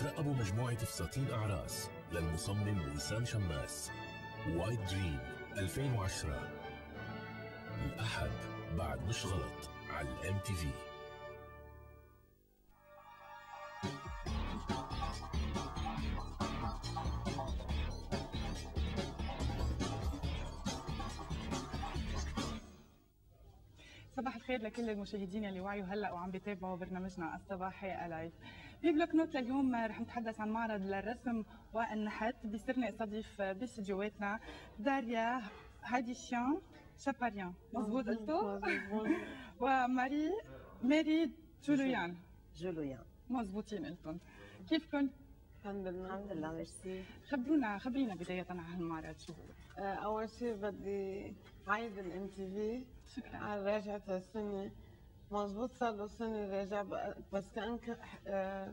ترقبوا مجموعة فساتين أعراس للمصمم وسام شماس. White Dream 2010 الأحد بعد مش غلط على ال MTV صباح الخير لكل المشاهدين اللي وعيوا هلأ وعم بيتابعوا برنامجنا الصباحي Alive. في Bloc-Notes لليوم رح نتحدث عن معرض للرسم والنحت بيسرني أستضيف باستديوهاتنا داريا هاديشيان شاباريان. مزبوط قلتوا؟ وماري ماري جوليان. جوليان. مزبوطين قلتم كيفكم؟ الحمد لله. الحمد لله ميرسي. خبرونا خبرينا بداية عن هالمعرض. شو؟ هو؟ أول شيء بدي عيد ال MTV شكرا. على رجعة السنة. مزبوط صار له سنة راجع بس كأن ك- آه،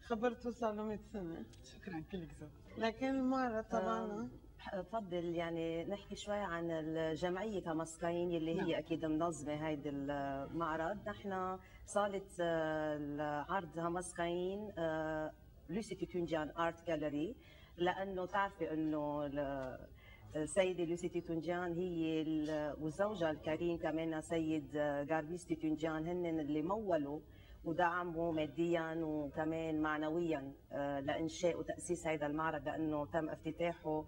خبرته صار له 100 سنة. شكرا كلك ذوق لكن المعرض تبعنا بفضل يعني نحكي شوي عن الجمعية مسكاين اللي نعم. هي أكيد منظمة هيدي المعرض. نحن صالة آه، العرض همسكاين لوسي تونجان ارت جاليري لأنه تعرفي أنه ال- السيدة لوسي تونجان هي ال- وزوجها الكريم كمان سيد آه، غاربيس تونجان هن اللي مولوا ودعموا ماديا وكمان معنويا آه، لإنشاء وتأسيس هذا المعرض لأنه تم افتتاحه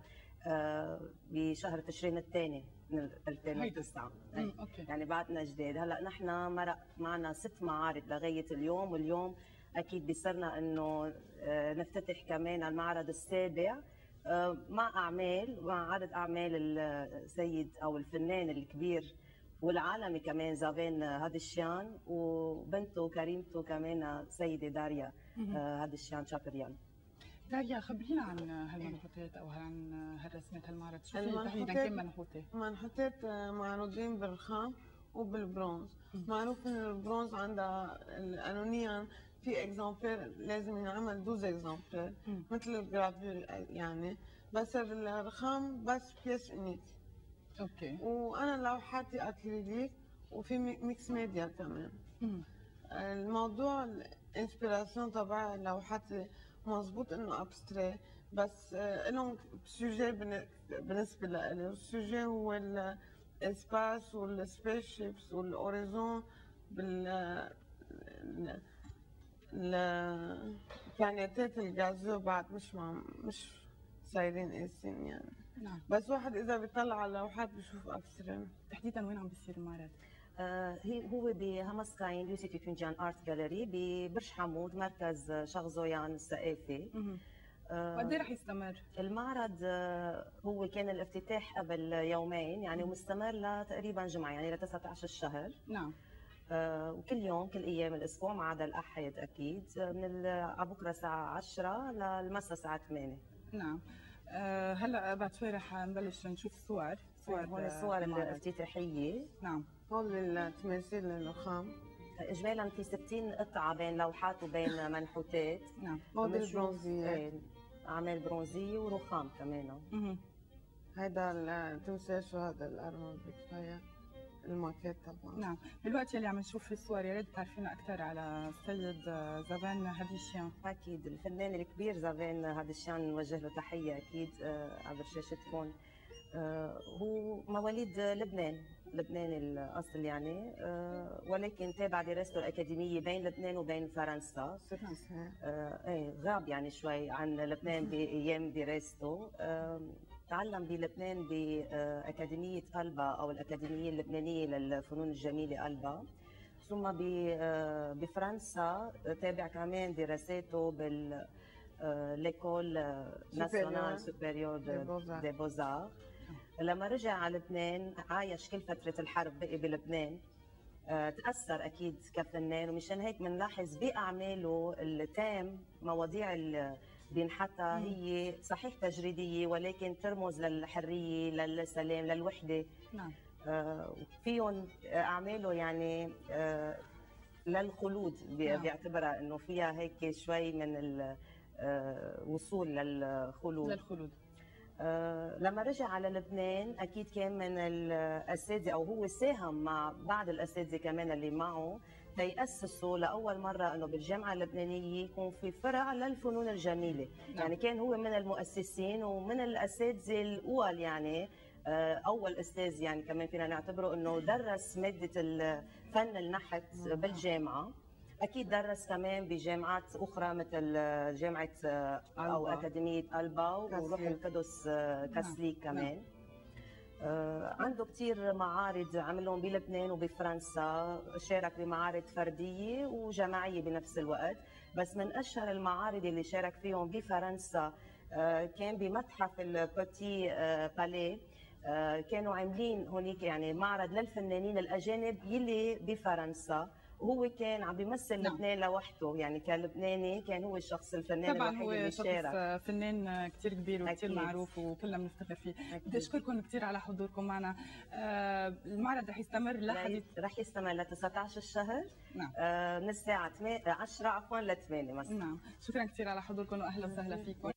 آه، بشهر تشرين الثاني من 2009 مم، أي. أوكي. يعني بعدنا جديد هلأ نحن مرق معنا ست معارض لغاية اليوم واليوم أكيد بصرنا إنه نفتتح كمان المعرض السابع مع أعمال مع عرض أعمال السيد أو الفنان الكبير والعالمي كمان زافين هادشيان وبنته كريمته كمان سيدة داريا آه، هادشيان شابريان. داريا خبرينا عن هالمنحوتات أو عن هالرسمات هالمعرض شو في المنحوتات- تحديدا؟ كم منحوتة؟ منحوتات آه، معروضين بالرخام وبالبرونز. معروف إن البرونز عندها قانونيا في exemplaires لازم ينعمل 12 exemplaires مم. مثل ال gravure يعني بس الرخام بس pièce unique أوكي وأنا لوحاتي اكريليك وفي مي- ميكس ميديا كمان. الموضوع الانسبيراسيون تبع لوحاتي مزبوط إنه ابستري بس آه، لهم سوجي بالنسبة لي السوجي هو الاسباس والسبيس شيبس والاوريزون بال ال- البلانيتات الغازو بعد مش مع مش صايرين قاسين يعني. نعم. بس واحد إذا بيطلع على اللوحات بشوف abstrait تحديدا وين عم بيصير المعرض؟ آه، هي هو بهمسكاين لوسي توتونجيان Art Gallery ببرج حمود مركز شغزويان الثقافي. آه، وقد إيه رح يستمر؟ المعرض آه، هو كان الافتتاح قبل يومين يعني ومستمر لتقريبا جمعة يعني ل 19 الشهر نعم. وكل يوم كل أيام الأسبوع ما عدا الأحد أكيد آه، من على بكرة الساعة 10 للمساء الساعة 8 نعم. آه هلا بعد شوي رح نبلش نشوف صور صور هون آه، الصور. الافتتاحية. نعم. هول التماثيل الرخام اجمالا في 60 قطعة بين لوحات وبين منحوتات. نعم. هول بنشوف، البرونزيات إيه، أعمال برونزية ورخام كمان. هيدا التمثال شو هذا بكفاية. الماكيت تبعه نعم. بالوقت يلي عم نشوف في الصور يا ريت تعرفينا أكثر على السيد زافان هاديشيان أكيد. الفنان الكبير زافين هذا الشان نوجه له تحية أكيد آه، عبر شاشتكم آه، هو مواليد لبنان لبناني الأصل يعني آه، ولكن تابع دراسته الأكاديمية بين لبنان وبين فرنسا. فرنسا. إيه غاب يعني شوي عن لبنان بأيام دراسته. تعلم بلبنان بأكاديمية ألبا أو الأكاديمية اللبنانية للفنون الجميلة ألبا. ثم بفرنسا تابع كمان دراساته بال l'École Nationale Supérieure. des Beaux-Arts لما رجع على لبنان عايش كل فترة الحرب بقي بلبنان. آه، تأثر أكيد كفنان ومشان هيك بنلاحظ بأعماله التام مواضيع بينحتى هي صحيح تجريدية ولكن ترمز للحرية للسلام للوحدة. نعم. آه، فيهم أعماله يعني آه، للخلود نعم. بيعتبرها إنه فيها هيك شوي من الوصول للخلود. للخلود. آه، لما رجع على لبنان أكيد كان من الاساتذه أو هو ساهم مع بعض الأساتذة كمان اللي معه تيأسسوا لأول مرة إنه بالجامعة اللبنانية يكون في فرع للفنون الجميلة نعم. يعني كان هو من المؤسسين ومن الأساتذة الأول يعني آه، اول أستاذ يعني كمان فينا نعتبره إنه درس مادة ال- فن النحت نعم. أكيد درس كمان بجامعات أخرى مثل آه، جامعة آه، أو. أكاديمية ألبا وروح كاسليك. القدس آه، كاسليك نعم. كمان آه، عنده كثير معارض عملهم بلبنان وبفرنسا شارك بمعارض فردية وجماعية بنفس الوقت بس من أشهر المعارض اللي شارك فيهم بفرنسا كان بمتحف البوتي باليه آه، كانوا عاملين هونيك يعني معرض للفنانين الأجانب يلي بفرنسا وهو كان عم بيمثل نعم. لبنان لوحده يعني كلبناني كان هو الشخص الفنان طبعا الوحيد هو شخص فنان كثير كبير وكثير. معروف وكلنا بنفتخر فيه بدي. أشكركم كثير على حضوركم معنا آه، المعرض رح يستمر لحد رح يستمر ل 19 الشهر نعم. آه، من الساعة 8 10 عفوا ل 8 مثلا نعم شكرا كثير على حضوركم واهلا وسهلا فيكم